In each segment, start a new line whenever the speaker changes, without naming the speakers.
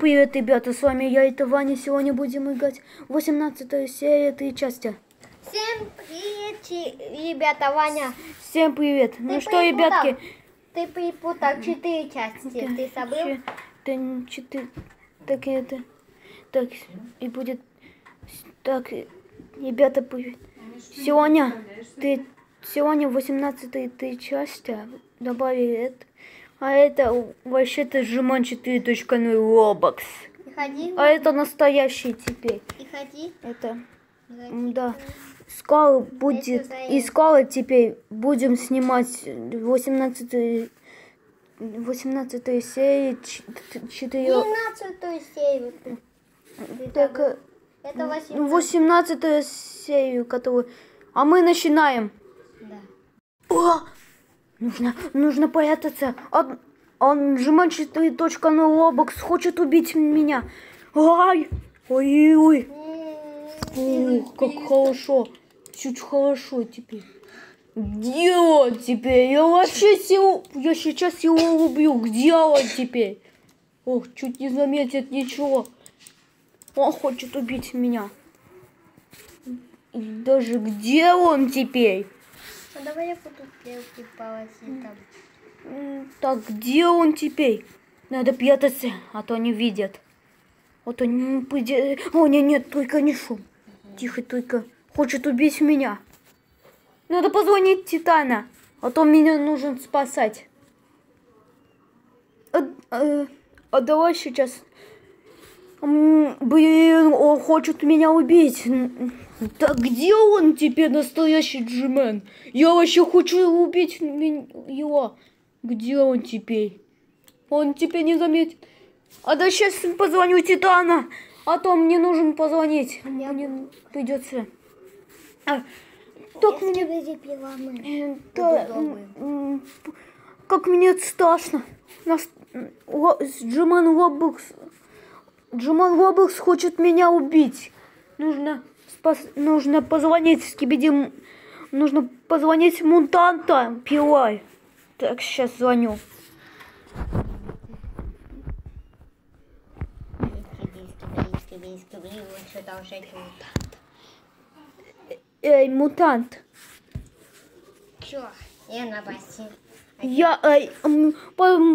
Привет, ребята, с вами я, это Ваня. Сегодня будем играть 18 серия, три части.
Всем привет, ребята, Ваня.
Всем привет. ну что, ребятки,
Ты перепутал четыре части. Ты забыл?
это четыре, так это, так, и будет, так, ребята, привет. Сегодня, ты, сегодня 18 три части добавили это, а это вообще-то Жиман 4.0 Roblox.
Не ходи,
А это настоящий теперь.
не ходи.
Это,
ходи.
да. Скоро будет, и скоро теперь будем снимать 18 18 серии 4...
Двенадцатую серию. ты- ты
Так, э,
Это
ну,
восемнадцать.
18 серию, которую... А мы начинаем.
Да.
О! Нужно, нужно прятаться. Он, он Жиман 4.0 Roblox хочет убить меня. Ай! Ой-ой-ой. Ух, как хорошо. Чуть хорошо теперь. Где он теперь? Я вообще сел... Я сейчас его убью. Где он теперь? Ох, чуть не заметит ничего. Он хочет убить меня. И даже где он теперь?
Давай я буду стрелки полоси там.
Так, где он теперь? Надо прятаться, а то не видят. А то не пойдет. О, нет, нет, только не шум. Тихо, только. Хочет убить меня. Надо позвонить Титана, а то меня нужно спасать. А, э, а давай сейчас. Блин, он хочет меня убить. Да где он теперь, настоящий Джимен? Я вообще хочу убить его. Где он теперь? Он теперь не заметит. А да сейчас позвоню Титана. А то мне нужен позвонить. Мне придется. А, так мне...
Если переломы.
э, да, как мне сташно. Нас... Ро- Джиман Джиман Робокс хочет меня убить. Нужно, спас... Нужно позвонить Скибиди... Нужно позвонить мутанта Пилай. Так, сейчас звоню. Эй, мутант.
Чё? Я на бассейн.
Я, эй,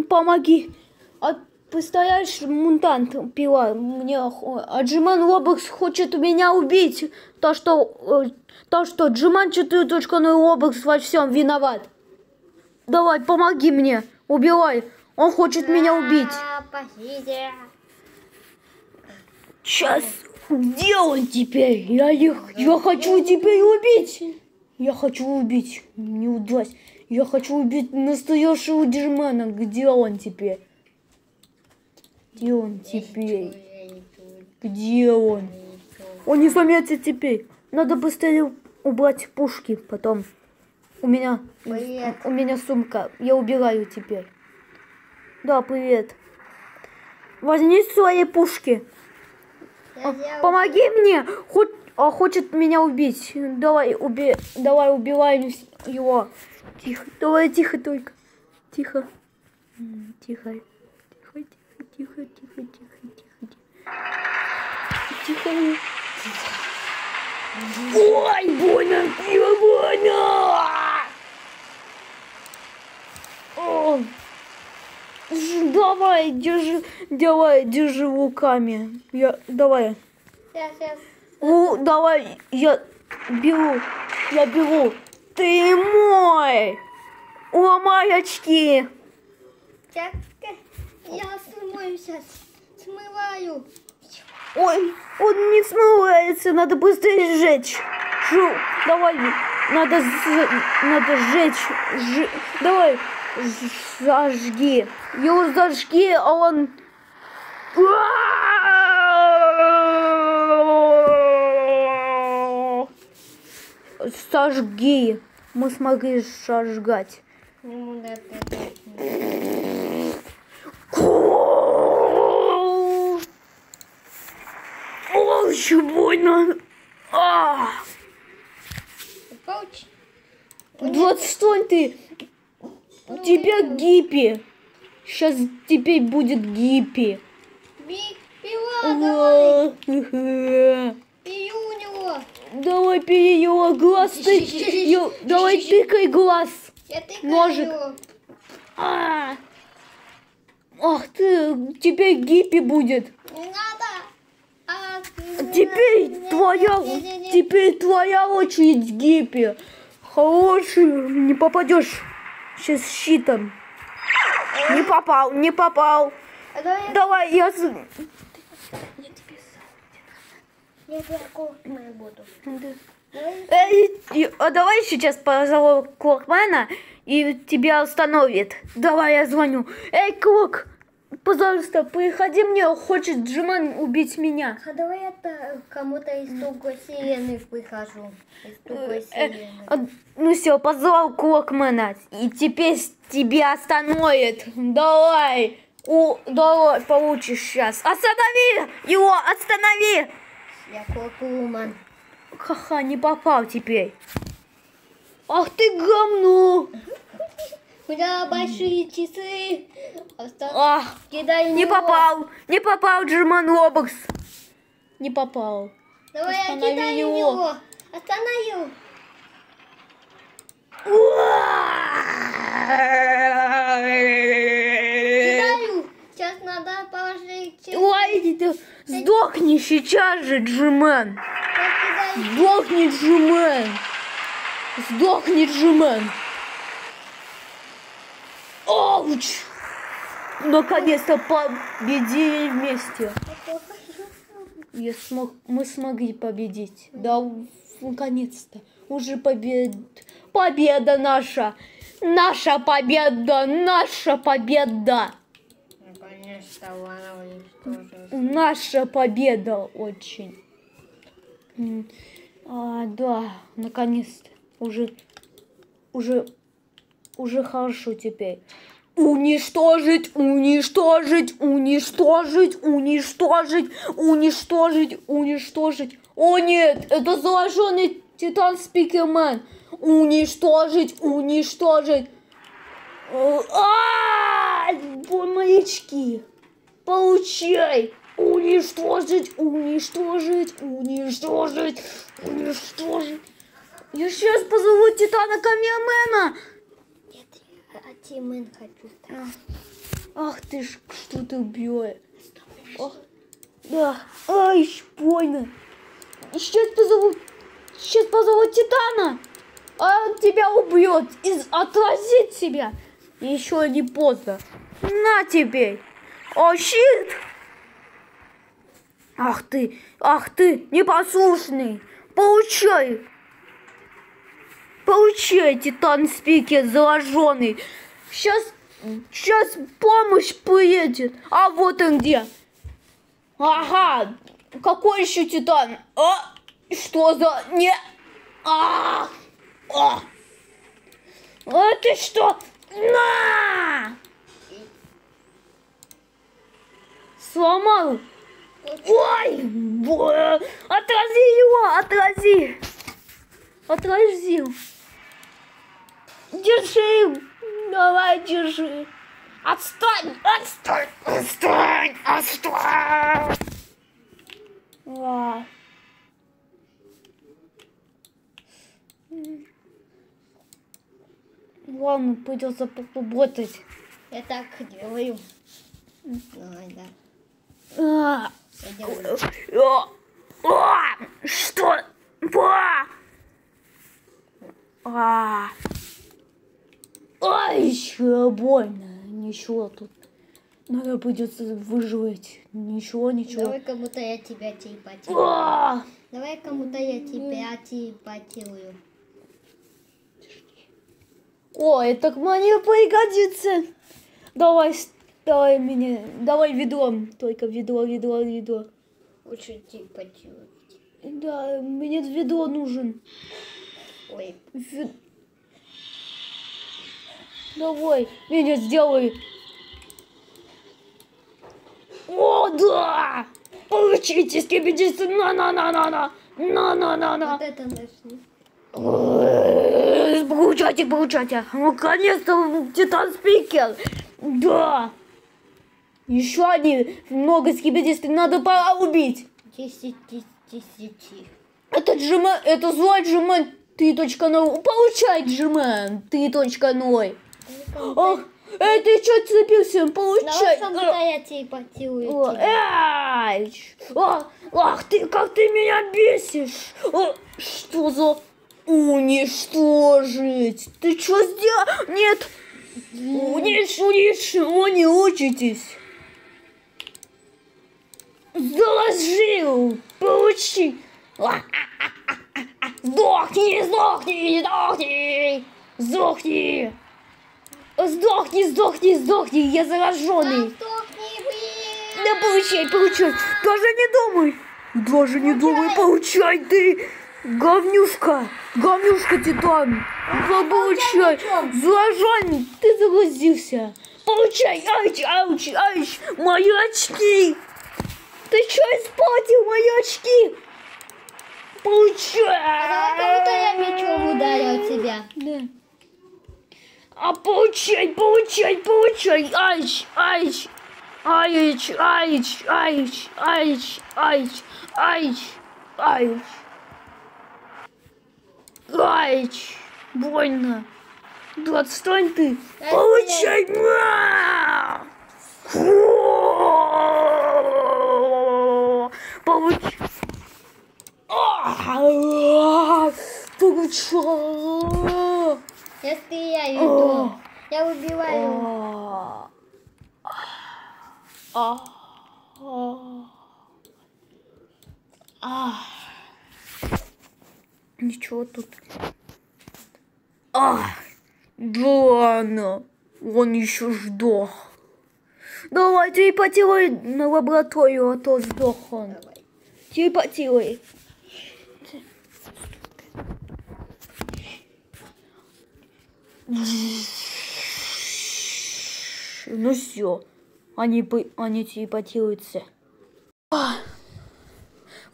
помоги. А, представляешь, мутант пила мне, а Джиман Робокс хочет меня убить. То, что, э, то, что Джиман 4.0 Робокс во всем виноват. Давай, помоги мне, убивай. Он хочет меня убить. Сейчас, где он теперь? Я, их, я хочу теперь убить. Я хочу убить. Не удалось. Я хочу убить настоящего Джимана. Где он теперь? Где он теперь? Где он? Он не заметит теперь. Надо быстрее убрать пушки потом. У меня,
Привет.
у меня сумка. Я убираю теперь. Да, привет. Возьми свои пушки.
Я сделал-
Помоги мне! Хоть, а, хочет меня убить. Давай, уби, давай убиваем с- его. Тихо, давай тихо только. Тихо. Тихо, тихо, тихо, тихо, тихо, тихо. Тихо. Ой, больно, пиво, больно! О, Давай, держи, давай, держи руками. Я, давай.
Сейчас, сейчас.
Ну, давай, я беру, я беру. Ты мой! Ломай очки!
Сейчас. Я смою сейчас. Смываю.
Ой, он не смывается, надо быстрее сжечь. Жу, давай, надо, надо сжечь. Ж- давай, зажги. Его зажги, а он... Сожги. Мы смогли сожгать.
Ему надо опять.
Ой, еще больно. А! Да отстань ты. У тебя гиппи. Сейчас теперь будет гиппи.
Пила, давай. Пью у него.
Давай пей его глаз. Ты, давай тыкай глаз.
Я тыкаю
Ножик.
его.
А. Ах ты, теперь гиппи будет.
Не надо.
Теперь твоя, теперь твоя очередь, Гиппи. Хороший, не попадешь. Сейчас щитом. Не попал, не попал.
А давай
я...
я перекопную буду. Давай.
Эй, и- а давай сейчас позову Клокмена и тебя установит. Давай, я звоню. Эй, Клок, пожалуйста, приходи мне, хочет Джиман убить меня.
А давай это кому-то из другой вселенной прихожу. Из другой
Э,
вселенной.
а, ну все, позвал Клокмена. И теперь тебя остановит. Давай. У, давай, получишь сейчас. Останови его, останови.
Я Клокуман.
Ха-ха, не попал теперь. Ах ты говно.
У меня большие часы. Оста-
Ах,
Кидай
не попал. Не попал Джиман Лобокс. Не попал.
Давай я
Останови
кидаю
его.
его. Остановил. Кидаю. Сейчас надо положить.
Ой, ты сдохни сейчас же, Джимен.
Я.
Сдохни, Джимен. Сдохни, Джимен. Ауч. Наконец-то победили вместе. Я смог, мы смогли победить. Да, наконец-то. Уже побед... Победа наша. Наша победа. Наша победа. Наша победа очень. А, да, наконец-то. Уже, уже, уже хорошо теперь. Уничтожить, уничтожить, уничтожить, уничтожить, уничтожить, уничтожить. О нет, это заложенный Титан Спикермен. Уничтожить, уничтожить. Э, А, морячки. Получай! Уничтожить, уничтожить, уничтожить, уничтожить. Я сейчас позову Титана Камиамена.
Тимен хочу стать.
Ах ты ж, что ты убьешь? Ах, да, ай, больно. Сейчас позову, сейчас позову Титана. А он тебя убьет и отразит тебя. Еще не поздно. На тебе. О, щит. Ах ты, ах ты, непослушный. Получай. Получай, Титан Спикер заложенный. Сейчас, сейчас помощь приедет. А вот он где. Ага, какой еще Титан? А, что за... Не... А, а. а ты что? На! Сломал. Ой, бо- отрази его, отрази. Отразил. Держи, давай, держи. Отстань, отстань, отстань, отстань. А. М. Ладно, придется поработать.
Я так делаю. Давай, да.
А.
Я делаю.
А, а, Что? А. Ай, еще больно. Ничего тут. Надо придется выживать. Ничего, ничего.
Давай кому-то я тебя телепатирую.
А.
Давай кому-то я тебя телепатирую.
О, это мне пригодится. Давай, давай мне, давай ведром. Только ведро, ведро, ведро.
Лучше телепатировать.
Да, мне ведро нужен.
Ой,
Ве- Давай, меня сделай. О, да! Получите скибидисы, на-на-на-на-на! На-на-на-на!
вот это начни.
Получайте, получайте! Наконец-то Титан Спикер! Да! Еще они много скибидистов, надо пора убить.
Десять десяти.
Это Джимен, это злой Джимен 3.0. Получай, Джимен 3.0. Ах, эй, ты что цепился? Получай.
Я тебя.
Ай! Ах, ты, как ты меня бесишь! О, что за уничтожить? Ты что сделал? Нет! Унич, унич, учитесь! Заложил! Получи! А, а, а. Сдохни, сдохни, сдохни! Сдохни! Сдохни, сдохни, сдохни! Я зараженный!
Сдохни.
Да получай, получай. Даже не думай. Даже не думай, получай ты. Говнюшка, говнюшка титан. Да получай. Заражен, ты заразился. Получай, ауч, ауч, ауч. Мои очки. Ты что испортил мои очки? Получай.
А кому-то я мечом ударил тебя.
Да. А получай, получай, получай. Айч, айч. Айч, айч, айч, айч, айч, айч, айч. Айч. Больно. Да отстань ты. Получай. А! Получай. Получай.
Я стреляю, иду. Я убиваю.
Ничего тут. А, да ладно, он еще сдох. Давай, телепатируй на лабораторию, а то сдох он.
Давай.
Телепатируй. Ну все, они, они телепатируются. А,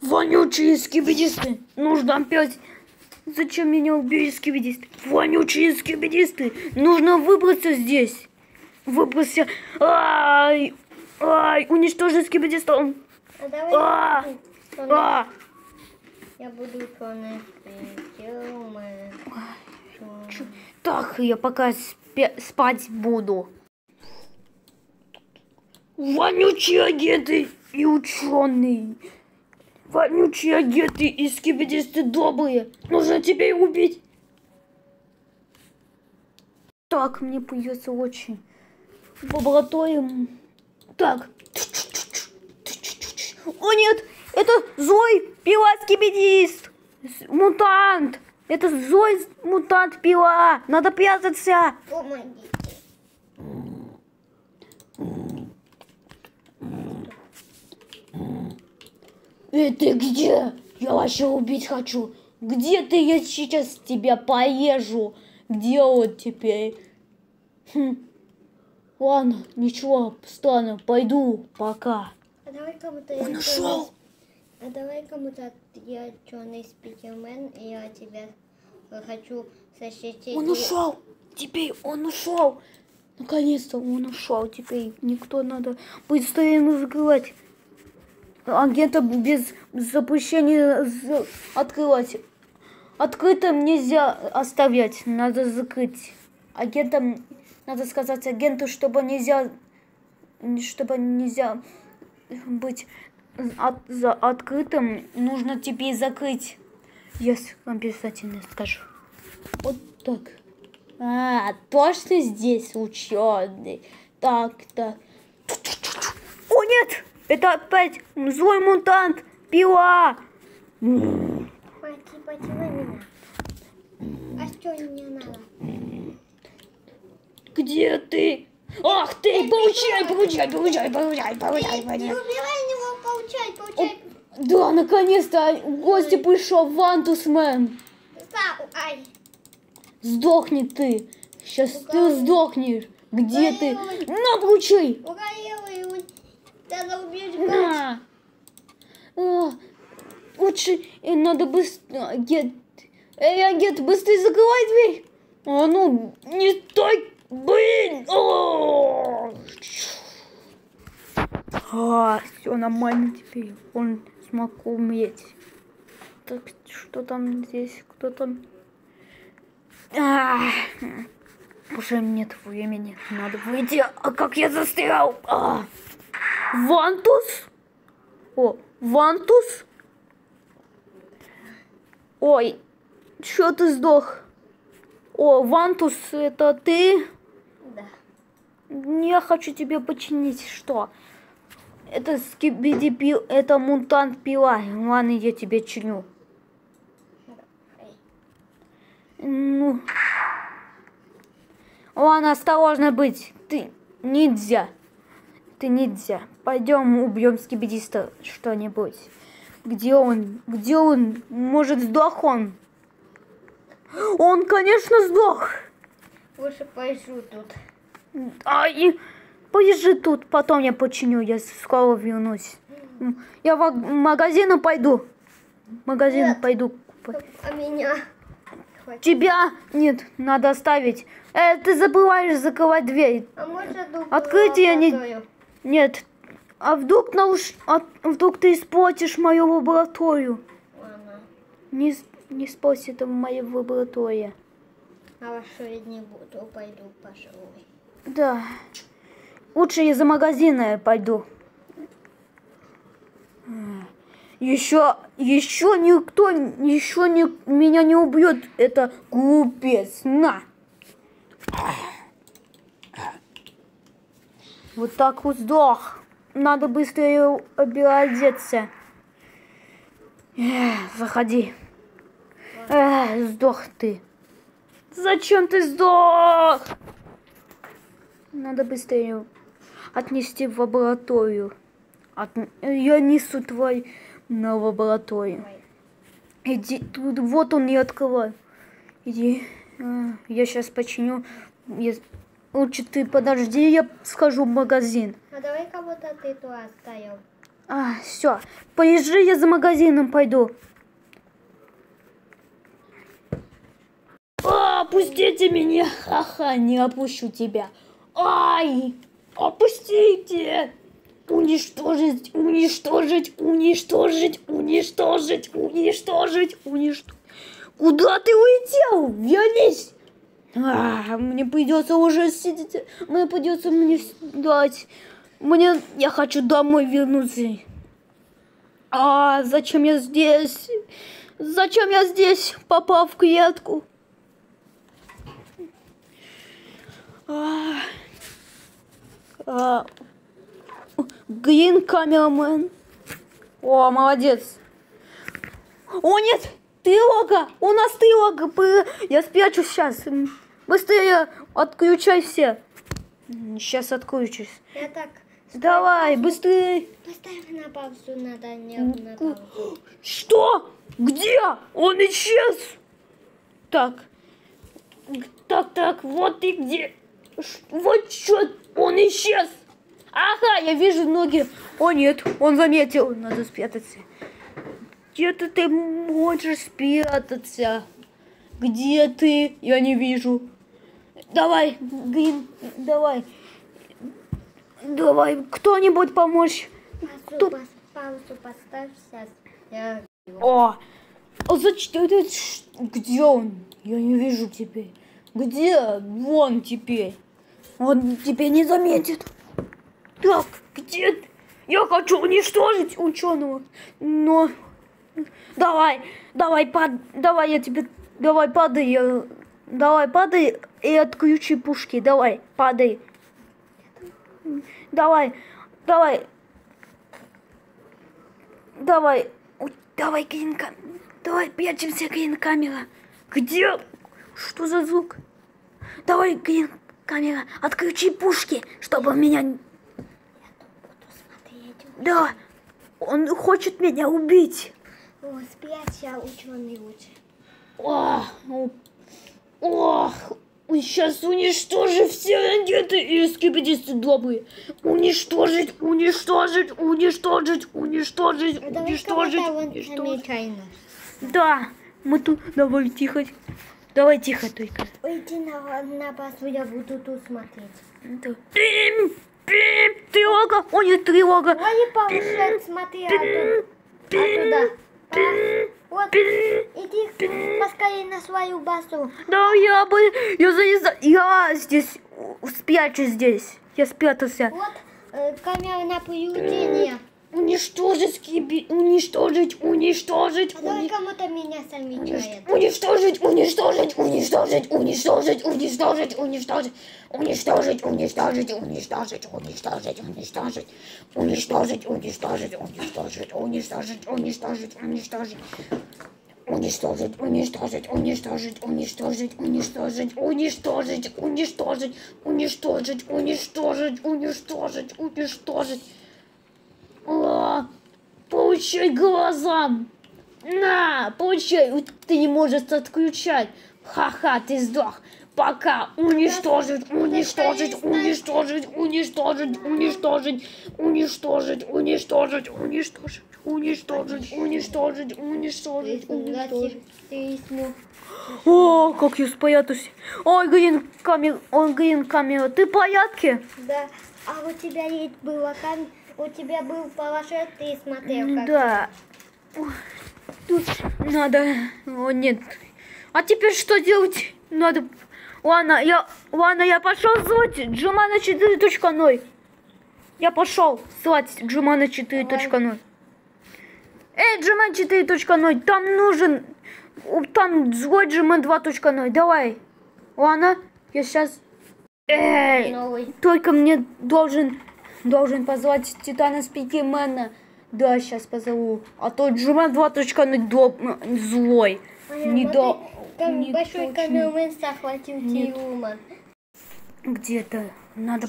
вонючие скибидисты! Нужно опять... Зачем меня убили скибидисты? Вонючие скибидисты! Нужно выбраться здесь! Выбраться! Ай! Ай! Уничтожить скибидистом!
А давай
А! А!
я буду фильмы.
Чё? Так, я пока спать буду. Вонючие агенты и ученые. Вонючие агенты и скибидисты добрые. Нужно тебя и убить. Так, мне придется очень в лабораторию. Так. О нет, это злой пила-скибидист. С- Мутант. Это злой мутант пила. Надо прятаться.
Помогите.
Эй, ты где? Я вообще убить хочу. Где ты? Я сейчас тебя порежу. Где он теперь? Хм. Ладно, ничего, странно, пойду, пока.
А давай кому-то
Он ушел.
А давай кому-то я черный спикермен, и я тебя хочу защитить.
Он ушел. Теперь он ушел. Наконец-то он ушел. Теперь никто надо быстрее ему закрывать. Агента без запрещения за- открывать. Открытым нельзя оставлять, надо закрыть. Агентам, надо сказать агенту, чтобы нельзя, чтобы нельзя быть от- за открытым, нужно теперь закрыть. Я с- обязательно скажу. Вот так. А, точно здесь ученый. Так, так. О, нет! Это опять злой мутант! Пила!
Пойди, поцелуй меня. А что мне надо?
Где ты? Ах ты! Получай, получай, получай, получай, получай,
Не
получай.
убивай него, получай, получай.
Да, наконец-то в гости пришел Вантусмен.
Са- Ай,
Сдохни ты. Сейчас ты сдохнешь. Где ты? На, получай.
угорел надо убить.
На. А, лучше э, надо быстро... Агент... Эй, агент, быстрее закрывай дверь. А ну, не стой. Блин. О! А, все нормально теперь. Он смог умереть. Так, что там здесь? Кто там? А, уже нет времени. Надо выйти. А как я застрял? А. Вантус? О, Вантус? Ой, что ты сдох? О, Вантус, это ты?
Да.
Я хочу тебе починить. Что? Это скибиди пил, это мутант пила. Ладно, я тебе чиню. Ну. Ладно, осторожно быть. Ты ниндзя. Ты ниндзя. Пойдем убьем скибидиста что-нибудь. Где он? Где он? Может, сдох он? Он, конечно, сдох.
Лучше пойду тут.
Ай, поезжай тут, потом я починю, я скоро вернусь. М, Я в магазин пойду. В магазин
Нет.
пойду.
А меня?
Тебя нет, надо оставить. Э, ты забываешь закрывать дверь.
А может дуб
Открытие не-? Нет. А вдруг науш... а вдруг ты испортишь мою лабораторию?
Ладно.
Не, не спорь, это моя лаборатория.
А вашу я не буду, пойду, пожалуй.
Да. Лучше я за магазина пойду. Еще, еще никто, еще не, меня не убьет. Это глупец. На. Вот так вот сдох. Надо быстрее обеодеться. Эх, заходи. Эх, сдох ты. Зачем ты сдох? Надо быстрее отнести в лабораторию. От... Я несу твой на лабораторию. Иди, тут вот он не открывай. Иди, А, я сейчас починю. Я- Лучше ты подожди, я схожу в магазин.
А давай кого-то ты тут оставил.
А, все. Поезжай, я за магазином пойду. А, опустите меня! Ха-ха, не опущу тебя. Ай! Опустите! Уничтожить, уничтожить, уничтожить, уничтожить, уничтожить, уничтожить. Куда ты улетел? Вернись! А, мне придется уже сидеть. Мне придется мне дать. Мне я хочу домой вернуться. А зачем я здесь? Зачем я здесь попал в клетку? А, Грин камерамен. О, молодец. О, нет! Тревога! У нас тревога! П- Я спрячу сейчас. Быстрее отключай все. Сейчас отключусь.
Я так...
Давай, быстрее.
Поставь на паузу, надо не на паузу.
Что? Где? Он исчез. Так. Так, так, вот ты где. Вот что, он исчез. Ага, я вижу ноги. О нет, он заметил. Надо спрятаться. Где-то ты можешь спрятаться. Где ты? Я не вижу. Давай, Грин, давай. Давай, кто-нибудь помочь.
Паузу, пас- паузу поставь сейчас. Я...
О, а зачем ты? Где он? Я не вижу теперь. Где? Вон теперь. Он теперь не заметит. Так, где? Я хочу уничтожить ученого. Но давай, давай, пад, давай я тебе, давай падай, я- давай падай и отключи пушки. Давай, падай. Давай, давай. Давай, Ой, давай, Гринка. Давай, прячемся, Грин камера. Где? Что за звук? Давай, Грин камера, отключи пушки, чтобы меня...
Буду смотреть.
Да, он хочет меня убить.
О, спрячься, ученый лучше.
Ох, ну, ох, сейчас уничтожи все ракеты и скибидисты добрые. Уничтожить, уничтожить, уничтожить, уничтожить,
А
уничтожить, уничтожить. Да, мы тут, давай тихо, давай тихо только.
Ой, иди на, на паузу, я буду тут смотреть.
Да. Эм, Пип, тревога. О, нет, тревога.
Ой, не получается, смотри, оттуда. Оттуда. А, Вот, иди поскорее на свою басу.
Да, я бы... Я залезаю. Я здесь у- спрячусь здесь. Я спрятался.
Вот э, камера наблюдения.
Уничтожить скиби... Уничтожить, уничтожить,
А давай кому-то меня замечает.
Уничтожить, уничтожить, уничтожить, уничтожить, уничтожить, уничтожить, уничтожить, уничтожить, уничтожить, уничтожить, уничтожить, уничтожить, уничтожить, уничтожить, уничтожить, уничтожить, уничтожить. Уничтожить, уничтожить, уничтожить, уничтожить, уничтожить, уничтожить, уничтожить, уничтожить, уничтожить, уничтожить, уничтожить. О, получай глазам! На, получай! Ты не можешь отключать. Ха-ха, ты сдох. Пока. Уничтожить, уничтожить, уничтожить, уничтожить, уничтожить, уничтожить, уничтожить, уничтожить, уничтожить, уничтожить, уничтожить, уничтожить. О, как я спрятаюсь. Ой, Грин камера, ой, Грин камера, ты в порядке?
Да. А у тебя есть было кам... У тебя был планшет, ты смотрел, как...
Да. Тут надо... О, нет. А теперь что делать? Надо... Ладно, я... Ладно, я пошел звать Джумана 4.0. Я пошел звать Джумана 4.0. Эй, Джуман 4.0, там нужен... Там злой Джуман 2.0. Давай. Ладно, я сейчас... Эй,
Новый.
только мне должен должен позвать Титана Спикимена. Да, сейчас позову. А то Джума 2.0 до... м, злой. Не до...
Там
не
большой
точно.
камермен захватил
Нет.
Тиуман.
Где-то надо...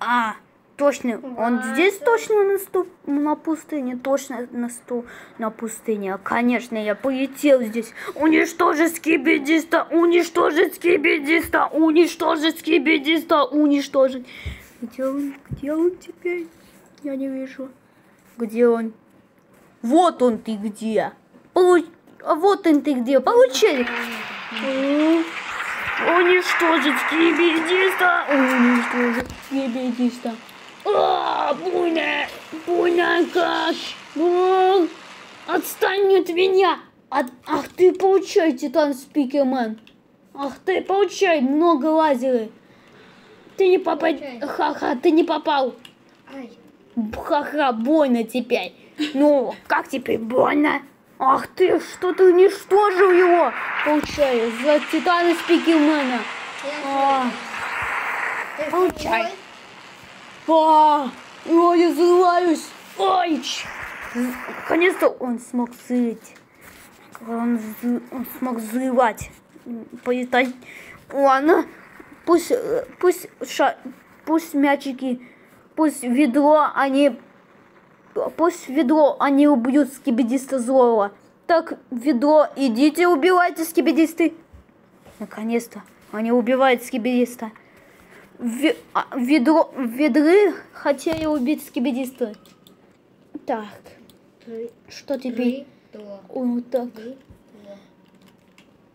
А, точно. Он
Вот.
здесь точно на, сту... на пустыне. Точно на сту... на пустыне. Конечно, я полетел здесь. Уничтожить скибидиста! Уничтожить скибидиста! Уничтожить скибидиста! Уничтожить! Где он? Где он теперь? Я не вижу. Где он? Вот он ты где. Получ... А вот он ты где. Получили. Уничтожить скибидиста. Уничтожить скибидиста. А, больно. Больно как. М, Отстань от меня. От... Ах ты получай, Титан Спикермен. Ах ты получай, много лазеры. Ты не попал. Ха-ха, ты не попал. Ха-ха, больно теперь. Ну, как теперь больно? Ах ты, что ты уничтожил его? Получай, за Титана Спикермена. А, Получай. а, ой, я взрываюсь. Ой, наконец-то он смог взрыть. Он, он смог взрывать. Полетать. Ладно, пусть, э, пусть, ша, пусть мячики, пусть ведро, они, пусть ведро, они убьют скибидиста злого. Так, ведро, идите убивайте скибидисты. Наконец-то, они убивают скибидиста. Ве- а, ведро, ведры хотели убить скибидиста. Так, что теперь? О, так.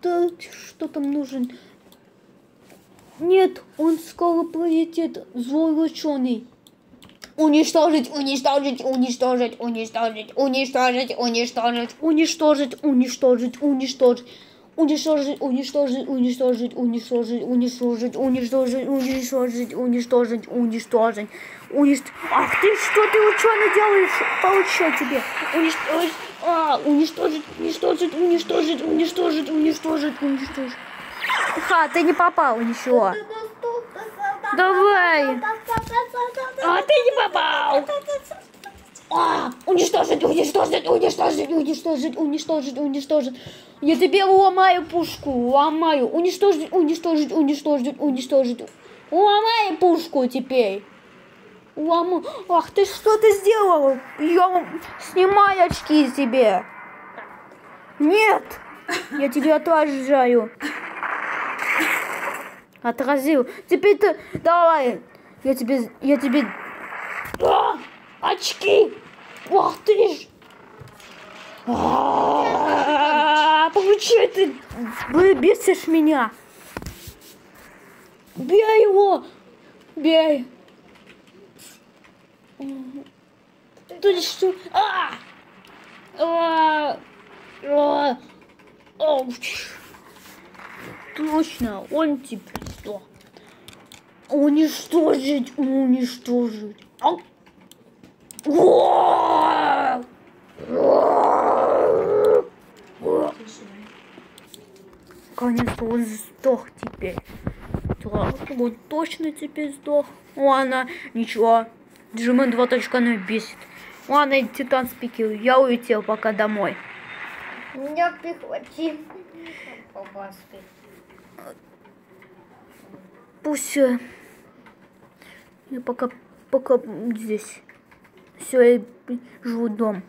Да, что там нужен? Нет, он скоро полетит, злой ученый. Уничтожить, уничтожить, уничтожить, уничтожить, уничтожить, уничтожить, уничтожить, уничтожить, уничтожить. Уничтожить, уничтожить, уничтожить, уничтожить, уничтожить, уничтожить, уничтожить, уничтожить, уничтожить, уничтожить. Ах ты, что ты, ученый, делаешь? Получай тебе. Уничтожить, а, уничтожить, уничтожить, уничтожить, уничтожить, уничтожить, уничтожить. Ха, ты не попал ничего. Давай. А ты не попал. А, уничтожить, уничтожить, уничтожить, уничтожить, уничтожить, уничтожить. Я тебе ломаю пушку, ломаю. Уничтожить, уничтожить, уничтожить, уничтожить. Ломай пушку теперь. Лому. Ах ты что ты сделала? Я снимай очки себе. Нет, я тебе отражаю. Отразил. Теперь ты давай. Я тебе, я тебе. А, очки. Ах ты ж. А, Получай ты. Вы бесишь меня. Бей его. Бей. Ты что? А! А! А! Точно, он теперь? Уничтожить, уничтожить. Ау. Конечно, он сдох теперь. Так, вот точно теперь сдох. Ладно, ничего. Джимен 2.0 бесит. Ладно, Титан спикил. Я улетел пока домой.
Меня прихвати.
Пусть э, я пока, пока здесь. Все, я живу дом.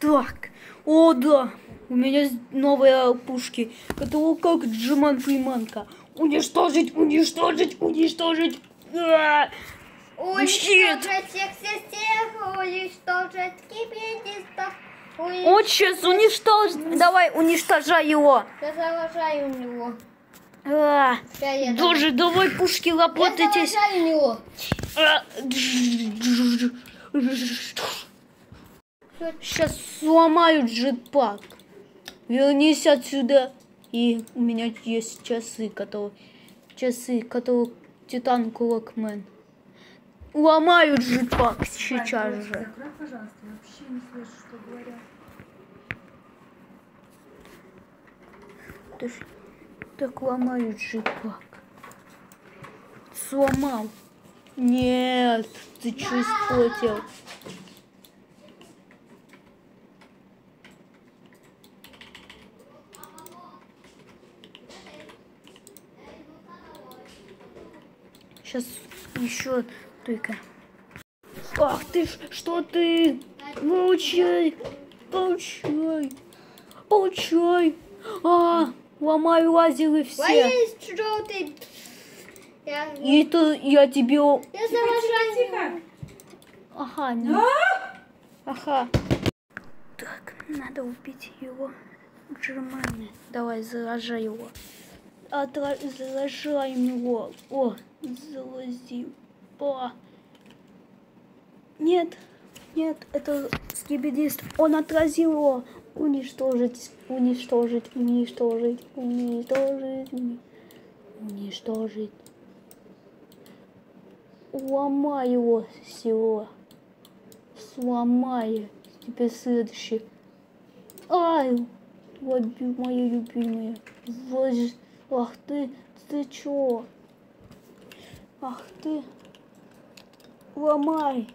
Так, о да, у меня новые пушки, которые как Джиман приманка. Уничтожить, уничтожить, уничтожить. А! Щит.
Уничтожить всех сестер, уничтожить кипятистов.
Он сейчас уничтожит. Давай, уничтожай его.
Я заложаю у него.
А. Тоже давай пушки. А, Сейчас сломаю джетпак. Вернись отсюда. И у меня есть часы, которые... Часы, которые Титан Клокмен. Ломаю джетпак сейчас же.
Закрой, пожалуйста, я вообще не слышу, что говорят.
Ты так ломаю джетпак. Сломал. Нет, ты что испортил? Сейчас еще только. Ах ты ж, что ты? Получай, получай, получай. А, ломаю лазеры все.
Лови желтый. Я,
И это я тебе...
я.
Тихо!
Ага, не. Ага. Так, надо убить его. Джермана. Давай, заражай его. Отра... Заражаем его. О, заразил. О. Нет, нет, это скибидист. Он отразил его. Уничтожить, уничтожить, уничтожить, уничтожить, уни- уничтожить. Ломай его всего. Сломай. Теперь следующий. Ай, люби, мои любимые. Вот Ах ты, ты чё? Ах ты. Ломай.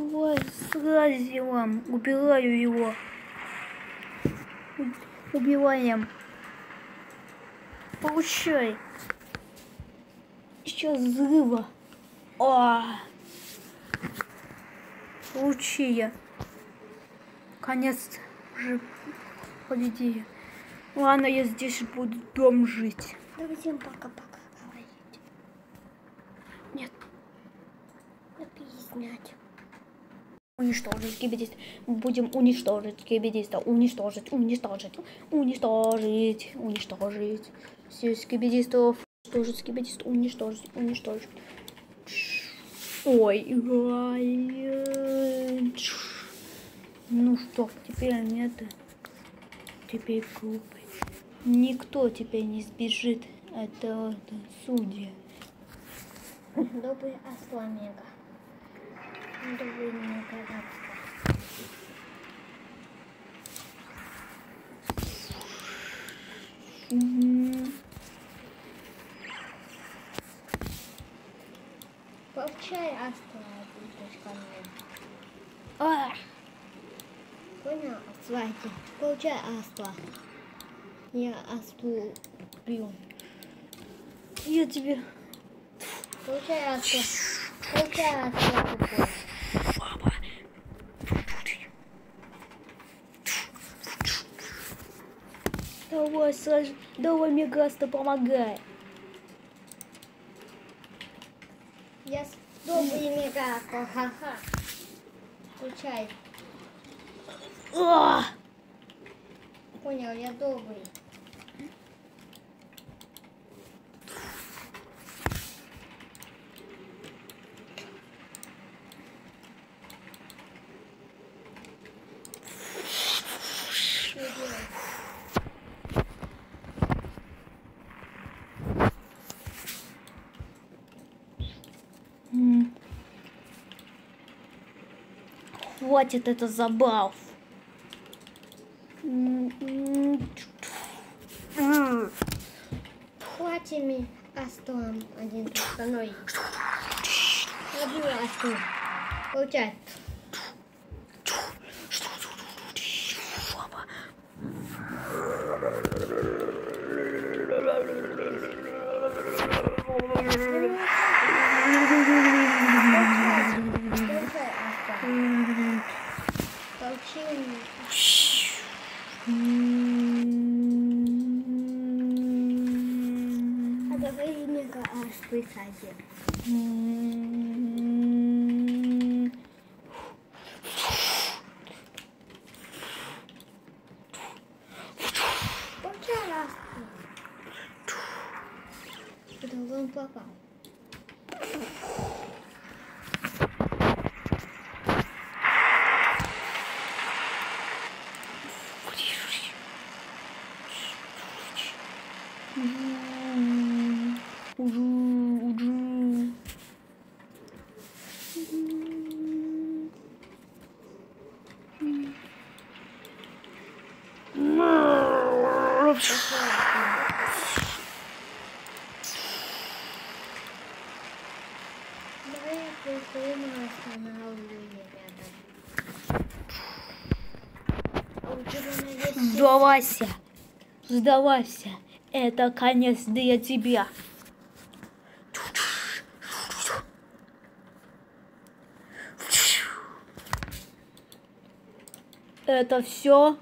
Давай, сразу вам. Убираю его. Убиваем. Получай. Сейчас взрыва. А. Получи я. Конец уже победили. Ладно, я здесь буду дом жить.
Давай всем пока-пока говорить.
Нет,
Объяснять.
Уничтожить кибедиста. Будем уничтожить кибедиста. Уничтожить, уничтожить, уничтожить, уничтожить. Все скибидистов. Уничтожить скибидиста. Уничтожить, уничтожить. Ой. Ну что, теперь нет. Теперь глупый. Никто теперь не сбежит от этого судья.
Добрый Асламега.
М,
Получай Астра.
а,
Понял? Свайте. Получай Астра. Я Астру бью.
Я тебе...
Получай Астра.
Давай, Саш, давай, Мегаста, помогай.
Я с- добрый Мегако. Ха-ха. Получай.
А!
Понял, я добрый.
Хватит это забав.
Хватит Астон один установить. Люблю Астон. Получай. Присадим.
М.
Получай Астон. Куда он попал?
Уджу, уджу.
Давай я прикольно останавливаю, ребята. А у тебя наверное
Сдавайся. Сдавайся. Это конец для тебя. Это все.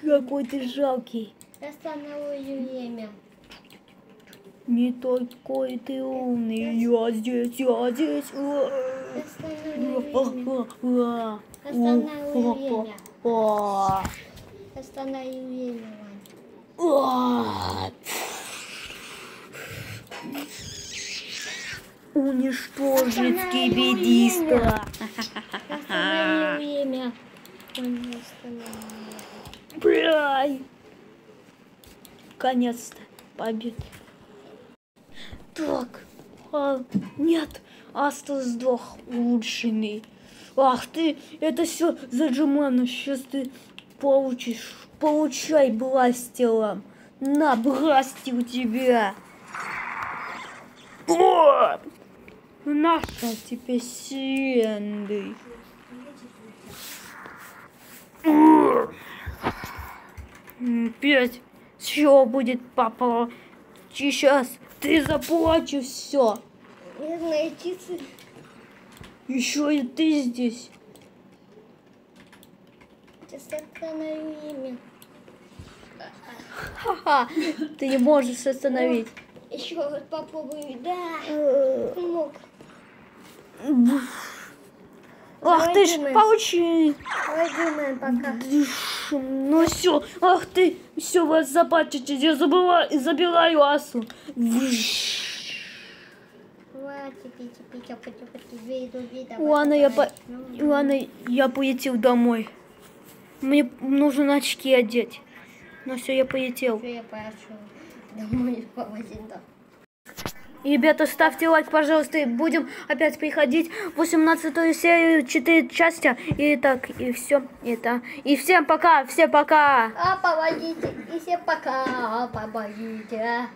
Какой ты жалкий.
Я останавливаю время.
Не такой ты умный. Я здесь, я здесь.
Я останавливаю время. Останавливаю время. Я останавливаю время, Вань.
Уничтожить
Останови
кибедиста.
Я останавливаю время. Он не.
Бляй. Конец-то побед. Так. а, нет. Аста сдох улучшенный. Ах ты, это все заджимано. Сейчас ты получишь. Получай бластилом. На, бластил тебя. О! Наша тебе сенды. Пять. Все будет, папа. Сейчас ты заплачешь все.
Ц-
Еще и ты здесь.
Время.
Ха-ха. Ты не можешь остановить.
Еще попробую. Да.
Э,
Мог.
Ах ты ж, получи.
Думаем пока.
Дыш, Ну все, ах ты, все вас запачете, я забыла, забираю асу. Ладно, я по... Ладно, я полетел домой. Мне нужно очки одеть. Ну все, я полетел.
Я пошел домой по магазину.
Ребята, ставьте лайк, пожалуйста, и будем опять приходить 18 серию, 4 части. И так, и все. Это. И всем пока, всем пока.
А помогите, и всем пока, помогите.